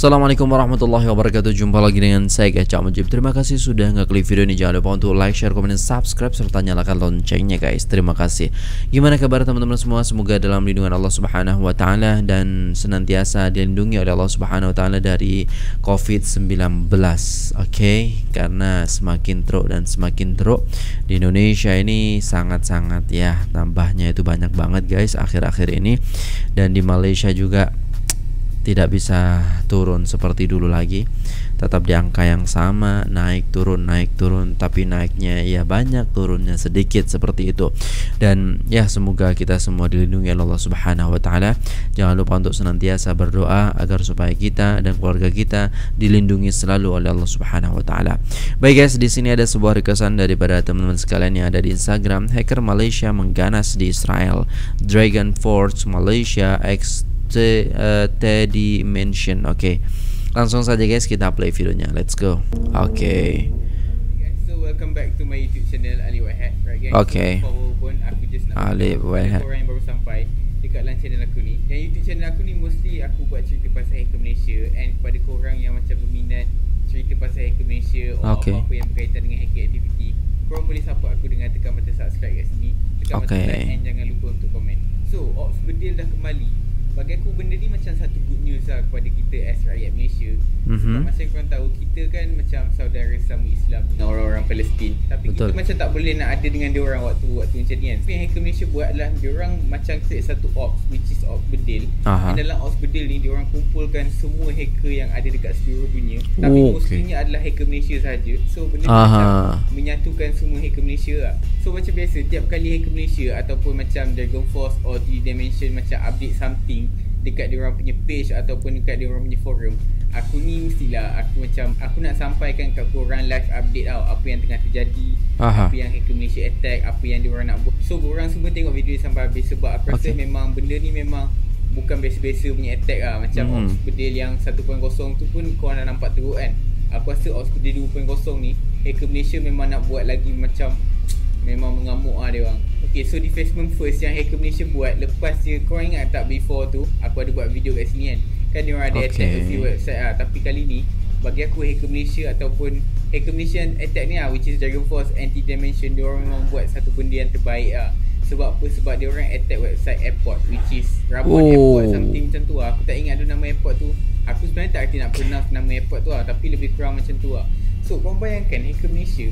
Assalamualaikum warahmatullahi wabarakatuh. Jumpa lagi dengan saya Cak Mujib. Terima kasih sudah ngeklik video ini. Jangan lupa untuk like, share, komen, dan subscribe Serta nyalakan loncengnya guys. Terima kasih. Gimana kabar teman-teman semua? Semoga dalam lindungan Allah subhanahu wa ta'ala Dan senantiasa dilindungi oleh Allah subhanahu wa ta'ala Dari COVID-19 Oke? Okay? Karena semakin teruk dan semakin teruk Di Indonesia ini sangat-sangat ya Tambahnya itu banyak banget guys Akhir-akhir ini. Dan di Malaysia juga tidak bisa turun seperti dulu lagi. Tetap di angka yang sama naik turun naik turun tapi naiknya ya banyak turunnya sedikit seperti itu. Dan ya semoga kita semua dilindungi Allah Subhanahu wa taala. Jangan lupa untuk senantiasa berdoa agar supaya kita dan keluarga kita dilindungi selalu oleh Allah Subhanahu wa taala. Baik guys di sini ada sebuah requestan daripada teman-teman sekalian yang ada di Instagram hacker Malaysia mengganas di Israel Dragon Force Malaysia X uh, Teddy mention Oke okay. Langsung saja guys kita play videonya. Let's go. Oke okay. So welcome back to my YouTube channel Ali Wahid Right guys? Okay. So, pun aku just nak Ali Wahid Orang yang baru sampai Dekat dalam channel aku ni. Yang YouTube channel aku ni Mostly aku buat cerita pasal hacker Malaysia And kepada korang yang macam berminat Cerita pasal hacker Malaysia Or okay. apa-apa yang berkaitan dengan hacker activity Korang boleh support aku dengan tekan button subscribe kat sini. Tekan okay. button like And jangan lupa untuk komen. So Ops Bedil dah kembali bagi aku benda ni macam satu good news lah kepada kita as rakyat Malaysia mm-hmm. Sebab macam korang tahu. Kita kan macam saudara sama Islam dengan orang-orang Palestin. Tapi Betul. kita macam tak boleh nak ada dengan dia orang waktu waktu macam ni kan. Tapi yang hacker Malaysia buat adalah dia orang macam create satu ops which is ops bedil. Dan dalam ops bedil ni dia orang kumpulkan semua hacker yang ada dekat seluruh dunia. Tapi oh, mostlynya okay. adalah hacker Malaysia saja So benda macam menyatukan semua hacker Malaysia lah. So macam biasa tiap kali hacker Malaysia ataupun macam Dragon Force or 3 Dimension macam update something dekat dia orang punya page ataupun dekat dia orang punya forum aku ni mestilah aku macam aku nak sampaikan kat korang live update tau. Apa yang tengah terjadi Aha. apa yang hacker Malaysia attack apa yang dia orang nak buat. So korang semua tengok video ni sampai habis sebab aku okay. rasa memang benda ni memang bukan biasa-biasa punya attack lah. Macam hmm. Ops Bedil yang 1.0 tu pun korang dah nampak teruk kan? Aku rasa Ops Bedil 2.0 ni hacker Malaysia memang nak buat lagi macam memang mengamuk lah dia orang. Okay so defacement first yang Hacker Malaysia buat. Lepas je korang ingat tak before tu Aku ada buat video kat sini kan Kan dia orang ada okay. attack a few website lah Tapi kali ni Bagi aku Hacker Malaysia ataupun Hacker Malaysia attack ni lah Which is Dragon Force Anti-Dimension Dia orang memang buat satu benda yang terbaik lah sebab apa? Sebab dia orang attack website airport Which is Rabon oh. Airport Something macam tu lah Aku tak ingat tu nama airport tu Aku sebenarnya tak arti nak pronounce nama airport tu lah Tapi lebih kurang macam tu lah So korang bayangkan Hacker Malaysia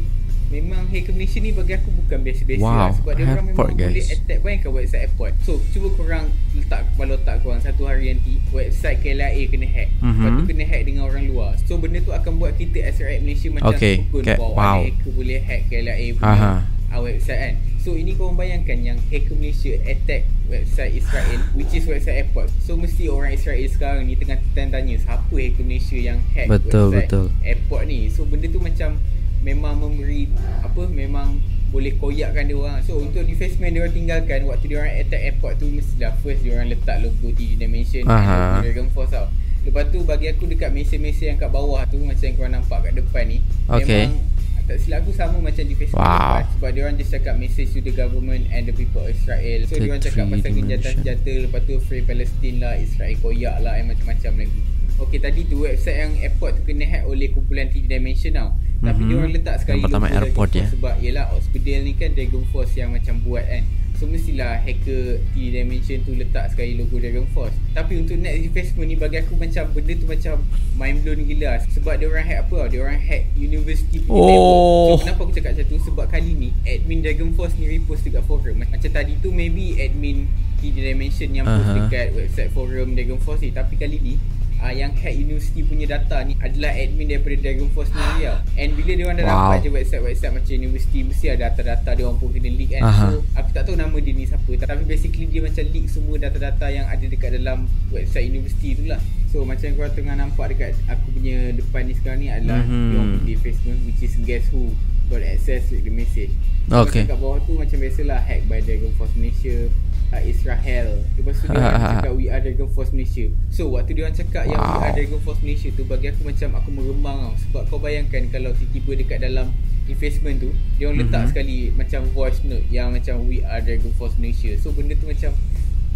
Memang hacker Malaysia ni bagi aku bukan biasa-biasa wow. lah Sebab dia orang memang guys. boleh attack Bayangkan website airport So cuba korang letak kepala otak korang Satu hari nanti Website KLIA kena hack mm-hmm. Lepas tu kena hack dengan orang luar So benda tu akan buat kita as rakyat Malaysia Macam okay. sukun okay. wow. ada hacker boleh hack KLIA punya uh, website kan So ini korang bayangkan yang hacker Malaysia attack website Israel Which is website airport So mesti orang Israel sekarang ni tengah tanya Siapa hacker Malaysia yang hack betul, website betul. airport ni So benda tu macam memang memberi apa memang boleh koyakkan dia orang. So untuk defacement dia orang tinggalkan waktu dia orang attack airport tu mestilah first dia orang letak logo T Dimension and Dragon Force tau. Lepas tu bagi aku dekat mesin-mesin yang kat bawah tu macam yang korang nampak kat depan ni okay. memang tak silap aku sama macam defacement wow. sebab dia orang just cakap message to the government and the people of Israel. So dia orang cakap pasal genjatan senjata lepas tu free Palestine lah, Israel koyak lah and macam-macam lagi. Okay tadi tu website yang airport tu kena hack oleh kumpulan 3 Dimension tau. Tapi dia orang letak sekali Yang pertama airport ya Sebab yelah hospital ni kan Dragon Force yang macam buat kan. So mestilah hacker 3 Dimension tu letak sekali logo Dragon Force. Tapi untuk net investment ni bagi aku macam Benda tu macam mind blown gila. Sebab dia orang hack apa? Tau Dia orang hack university punya oh. So kenapa aku cakap macam tu? Sebab kali ni admin Dragon Force ni repost dekat forum. Macam tadi tu maybe admin 3 Dimension yang post uh-huh. dekat website forum Dragon Force ni. Tapi kali ni uh, yang hack university punya data ni adalah admin daripada Dragon Force ni tau. And bila dia orang dah wow. dapat je website-website macam university mesti ada data-data dia orang pun kena leak kan. Uh-huh. So aku tak tahu nama dia ni siapa tapi basically dia macam leak semua data-data yang ada dekat dalam website university tu lah. So macam korang tengah nampak dekat aku punya depan ni sekarang ni adalah mm-hmm. dia orang punya Facebook which is guess who got access with the message. Okay. Kat bawah tu macam biasalah hack by Dragon Force Malaysia uh, Israel Lepas tu dia orang cakap We are Dragon Force Malaysia So waktu dia orang cakap wow. Yang We are Dragon Force Malaysia tu Bagi aku macam Aku meremang tau Sebab kau bayangkan Kalau tiba-tiba dekat dalam Investment tu Dia orang letak mm-hmm. sekali Macam voice note Yang macam We are Dragon Force Malaysia So benda tu macam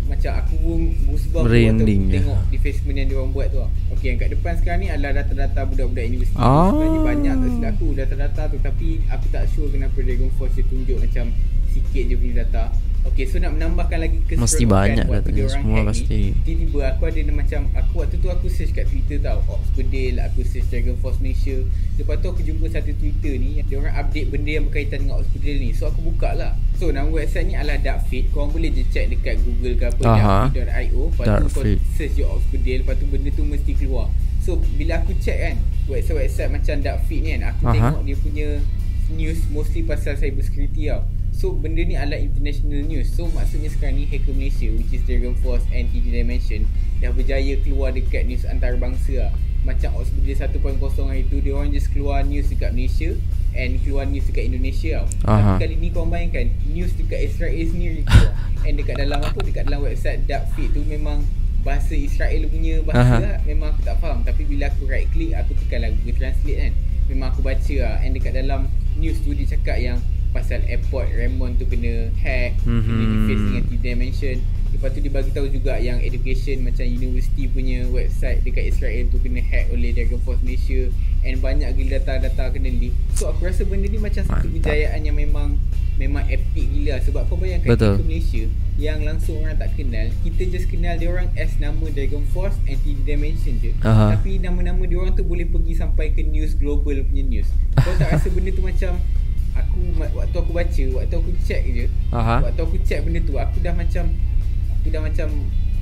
macam aku pun goosebumps Merinding waktu tengok di Facebook yang diorang buat tu lah. Okay yang kat depan sekarang ni adalah data-data budak-budak universiti Ah. Sebenarnya banyak tak silap aku data-data tu Tapi aku tak sure kenapa Dragon Force dia tunjuk macam sikit je punya data Okay so nak menambahkan lagi keseronokan Mesti banyak waktu datanya, diorang semua hack pasti. ni Tiba-tiba aku ada macam Aku waktu tu aku search kat Twitter tau Ops Bedil Aku search Dragon Force Malaysia. Lepas tu aku jumpa satu Twitter ni Dia orang update benda yang berkaitan dengan Ops Bedil ni. So aku buka lah. So nama website ni adalah Darkfeed. Korang boleh je check dekat Google ke apa Aha. Darkfeed.io Lepas tu kau search je Ops Bedil Lepas tu benda tu mesti keluar. So bila aku check kan Website-website macam Darkfeed ni kan Aku Aha. tengok dia punya news mostly pasal cyber security tau So benda ni adalah international news. So maksudnya sekarang ni Hacker Malaysia Which is Dragon Force and TD Dimension Dah berjaya keluar dekat news antarabangsa. Lah Macam Oxford 1.0 hari tu Dia orang just keluar news dekat Malaysia And keluar news dekat Indonesia tau. Aha. Tapi kali ni korang bayangkan News dekat Israel sendiri keluar And dekat dalam apa? Dekat dalam website Darkfeed tu memang Bahasa Israel punya bahasa Aha. lah. Memang aku tak faham. Tapi bila aku right click Aku tekan lah Google Translate kan. Memang aku baca lah. And dekat dalam news tu dia cakap yang Pasal airport Raymond tu kena hack Kena Mhm. deface dengan T-Dimension Lepas tu dia bagi tahu juga yang education macam university punya website dekat Israel tu kena hack oleh Dragon Force Malaysia and banyak gila data-data kena leak. So aku rasa benda ni macam satu kejayaan yang memang memang epic gila sebab kau bayangkan Betul. ke Malaysia yang langsung orang tak kenal, kita just kenal dia orang as nama Dragon Force and T Dimension je. Aha. Tapi nama-nama dia orang tu boleh pergi sampai ke news global punya news. Kau tak rasa benda tu macam aku waktu aku baca, waktu aku check je, Aha. Waktu aku check benda tu Aku dah macam Aku dah macam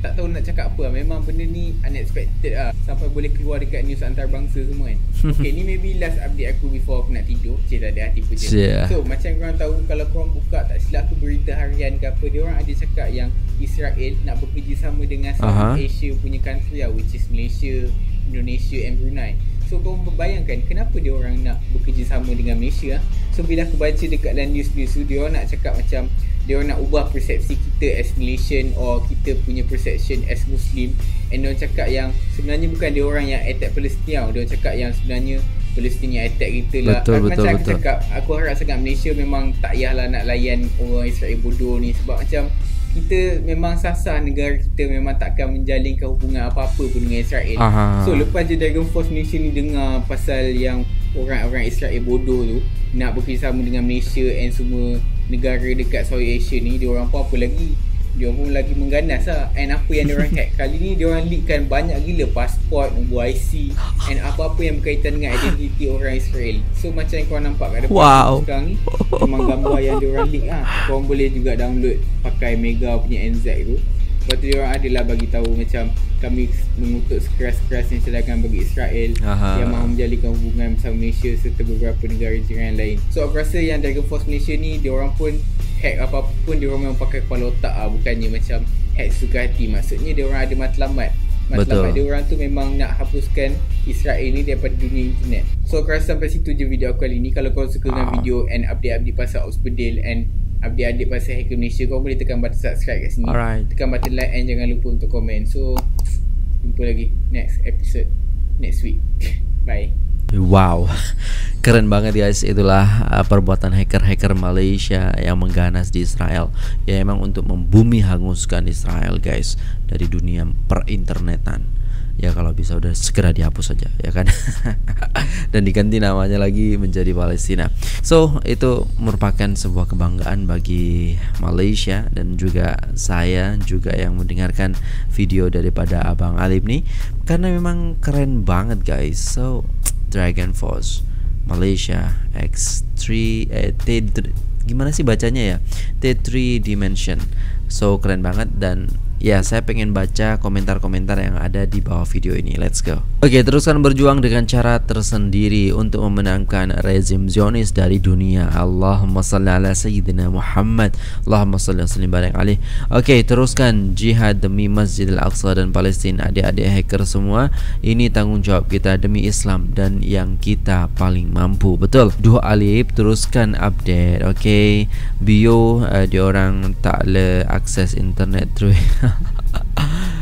Tak tahu nak cakap apa lah. Memang benda ni Unexpected lah Sampai boleh keluar dekat news antarabangsa semua kan Okay ni maybe last update aku Before aku nak tidur Cik tak ada tipu je Sia. So macam korang tahu Kalau korang buka Tak silap aku berita harian ke apa Dia orang ada cakap yang Israel nak bekerjasama dengan. South Asia punya country lah Which is Malaysia Indonesia and Brunei So korang bayangkan Kenapa dia orang nak bekerjasama dengan Malaysia ah? So bila aku baca dekat dalam news-news tu Dia orang nak cakap macam Dia orang nak ubah persepsi kita as Malaysian Or kita punya perception as Muslim And dia orang cakap yang Sebenarnya bukan dia orang yang attack Palestin tau Dia orang cakap yang sebenarnya Palestin yang attack kita lah Betul, Macam betul, aku betul. cakap Aku harap sangat Malaysia memang tak payahlah nak layan orang Israel bodoh ni Sebab macam kita memang sasar negara kita memang takkan menjalinkan hubungan apa-apa pun dengan Israel. Aha. So lepas je Dragon Force Malaysia ni dengar pasal yang orang-orang Israel bodoh tu nak bekerjasama dengan Malaysia and semua negara dekat Southeast Asia ni dia orang pun apa lagi dia pun lagi mengganas lah. And apa yang diorang hack Kali ni diorang leakkan banyak gila Pasport, nombor IC And apa-apa yang berkaitan dengan identiti orang Israel. So macam yang korang nampak kat depan Wow. sekarang ni Memang gambar yang diorang leak lah. Korang boleh juga download Pakai Mega punya NZ tu. Lepas tu diorang adalah bagi tahu macam Kami mengutuk sekeras-kerasnya serangan bagi Israel Aha. Yang mahu menjalinkan hubungan bersama Malaysia Serta beberapa negara jiran lain So aku rasa yang Dragon Force Malaysia ni Diorang pun hack apa-apa Diorang memang pakai kepala otak lah Bukannya macam hack suka hati Maksudnya diorang ada matlamat Matlamat Betul. diorang tu memang nak hapuskan Israel ni daripada dunia internet So aku rasa sampai situ je video aku kali ni Kalau kau suka dengan Ah. video and update-update pasal Oxbedil And update-update pasal Hacker Malaysia Kau boleh tekan button subscribe kat sini Alright. Tekan button like and jangan lupa untuk komen So Jumpa lagi next episode Next week Bye Wow, keren banget guys. Itulah uh, perbuatan hacker-hacker Malaysia yang mengganas di Israel. Ya emang untuk membumi hanguskan Israel guys dari dunia perinternetan. Ya kalau bisa udah segera dihapus saja ya kan. Dan diganti namanya lagi menjadi Palestina. So itu merupakan sebuah kebanggaan bagi Malaysia dan juga saya juga yang mendengarkan video daripada Abang Alip nih karena memang keren banget guys. So Dragon Force Malaysia X3 eh, T gimana sih bacanya ya T3 Dimension so keren banget dan ya saya pengen baca komentar-komentar yang ada di bawah video ini. Let's go. Oke teruskan berjuang dengan cara tersendiri untuk memenangkan rezim Zionis dari dunia. Allahumma salli ala Sayyidina Muhammad. Allahumma salli wa sallim barik alaih. Oke teruskan jihad demi Masjidil Aqsa dan Palestina adik-adik hacker semua. Ini tanggung jawab kita demi Islam dan yang kita paling mampu. Betul? Duh Alif teruskan update. Oke bio uh, dia orang tak le akses internet through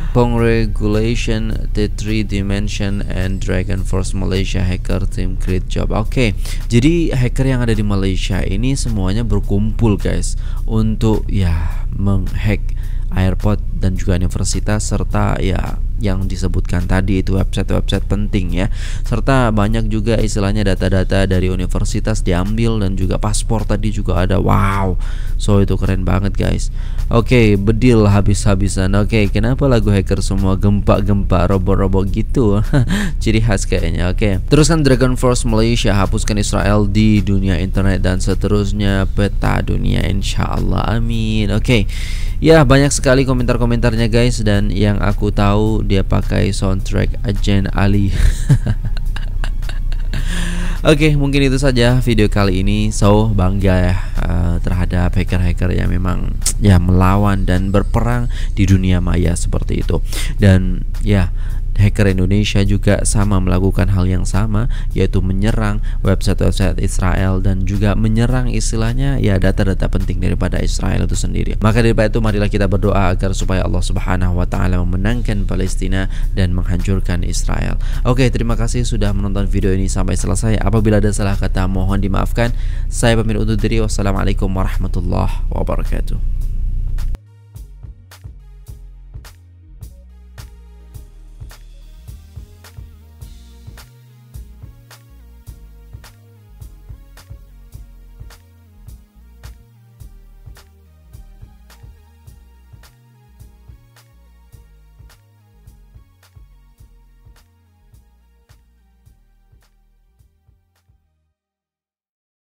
Pong Regulation T3 Dimension and Dragon Force Malaysia Hacker Team Great Job. Oke Jadi hacker yang ada di Malaysia ini semuanya berkumpul guys Untuk ya menghack airport dan juga universitas serta ya yang disebutkan tadi itu website-website penting ya. Serta banyak juga istilahnya data-data dari universitas diambil dan juga paspor tadi juga ada. Wow so itu keren banget guys. Oke okay, bedil habis-habisan. Oke okay, kenapa lagu hacker semua gempa-gempa robot-robot gitu? Ciri khas kayaknya oke. Okay. teruskan Dragon Force Malaysia hapuskan Israel di dunia internet dan seterusnya. Peta dunia insyaallah amin. Oke. Okay. ya banyak sekali komentar-komentarnya guys dan yang aku tahu dia pakai soundtrack Agent Ali Oke, okay, mungkin itu saja video kali ini. So bangga ya uh, terhadap hacker-hacker yang memang ya melawan dan berperang di dunia maya seperti itu. Dan ya hacker Indonesia juga sama melakukan hal yang sama yaitu menyerang website-website Israel dan juga menyerang istilahnya ya data-data penting daripada Israel itu sendiri. Maka daripada itu marilah kita berdoa agar supaya Allah Subhanahu wa taala memenangkan Palestina dan menghancurkan Israel. Oke, terima kasih sudah menonton video ini sampai selesai. Apabila ada salah kata mohon dimaafkan. Saya pamit undur diri. Wassalamualaikum warahmatullahi wabarakatuh.